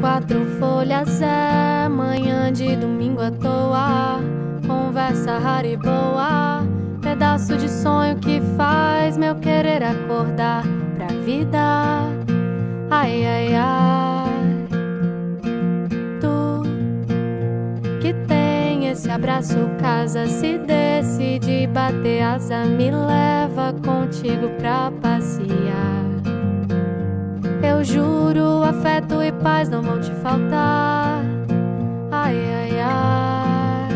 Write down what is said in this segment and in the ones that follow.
quatro folhas é manhã de domingo à toa. Conversa rara e boa, pedaço de sonho que faz meu querer acordar pra vida. Ai, ai, ai. Tu que tem esse abraço, casa, se decide bater asa, me leva contigo pra passear. Eu juro, afeto paz não vão te faltar. Ai, ai, ai.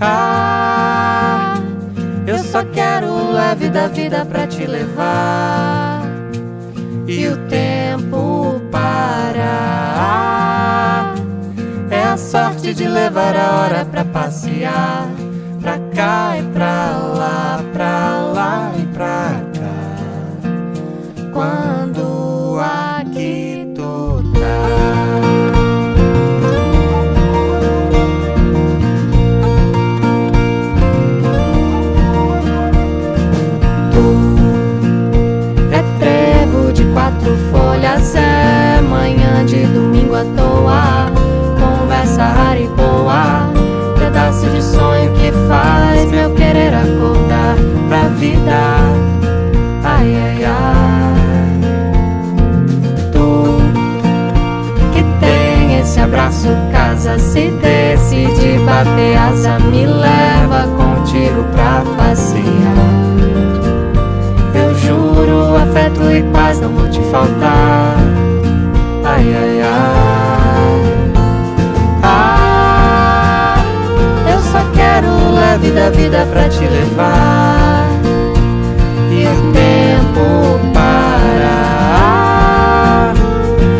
Ah, eu só quero leve da vida pra te levar. E o tempo parar. É a sorte de levar a hora pra passear. Pra cá e pra lá, É trevo de quatro folhas, é manhã de domingo à toa. Conversa rara e boa, pedaço de sonho que faz meu querer acordar pra vida. Ai, ai, ai. Tu que tem esse abraço, casa, se afeto e paz não vou te faltar. Ai, ai, ai. Ah, eu só quero o leve da vida pra te levar. E o tempo parar. Ah,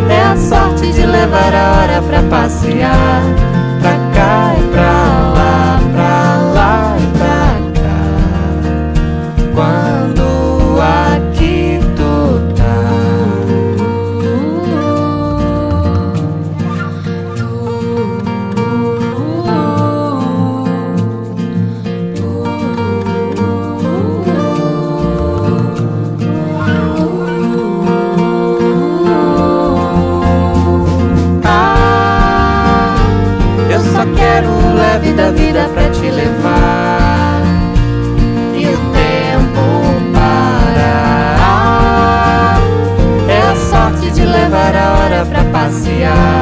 é a sorte de levar a a vida pra te levar e o tempo parar. É a sorte de levar a hora pra passear.